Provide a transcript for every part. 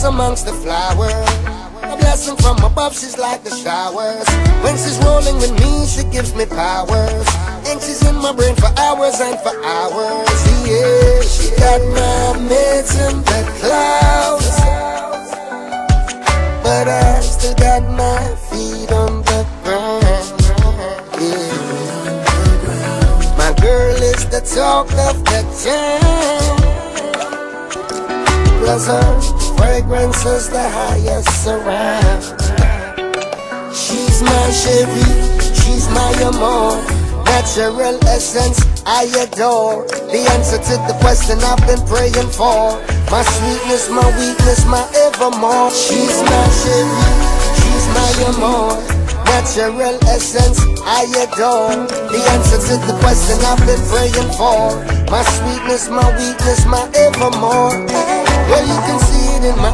amongst the flowers. A blessing from above, she's like the showers. When she's rolling with me, she gives me powers. And she's in my brain for hours and for hours. Yeah, she got my mitts in the clouds. But I still got my feet on the ground. Yeah. My girl is the talk of the town. Plus her fragrance is the highest around. She's my Cherie, she's my amour. Natural essence I adore. The answer to the question I've been praying for. My sweetness, my weakness, my evermore. She's my Cherie, she's my amour. Natural essence I adore. The answer to the question I've been praying for. My sweetness, my weakness, my evermore. Well, you can see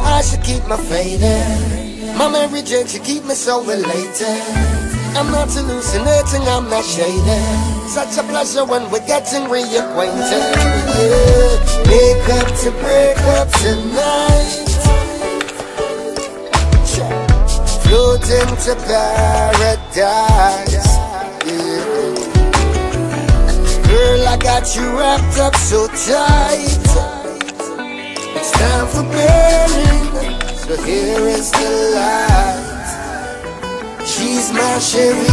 eyes, she keep me faded. My Mary Jane, she keep me so related. I'm not hallucinating, I'm not shaded. Such a pleasure when we're getting reacquainted. Yeah. Make up to break up tonight. Floating to paradise. Girl, I got you wrapped up so tight. It's time for burning, so here is the light. She's my Cherie,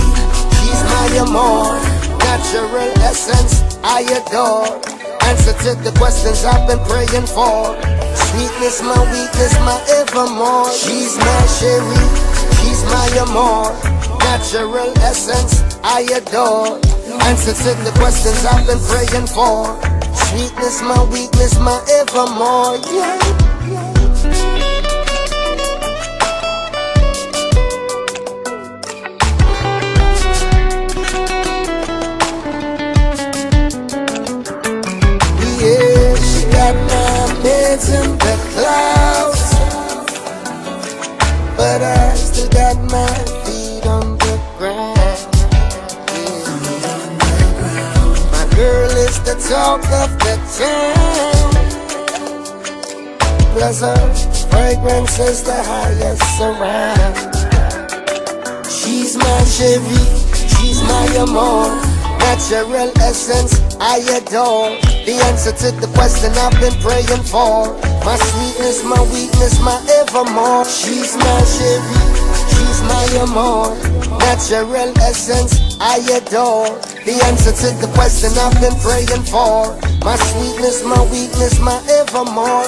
she's my amour. Natural essence I adore. Answer to the questions I've been praying for. Sweetness, my weakness, my evermore. She's my Cherie, she's my amour. Natural essence I adore. Answer to the questions I've been praying for. Sweetness, my weakness, my evermore. Yeah. Yeah, she got my meds talk of the town. Her fragrance is the highest around. She's my Cherie, she's my amour. Natural essence I adore. The answer to the question I've been praying for. My sweetness, my weakness, my evermore. She's my Cherie, she's my amour. Natural essence I adore. The answer to the question I've been praying for. My sweetness, my weakness, my evermore.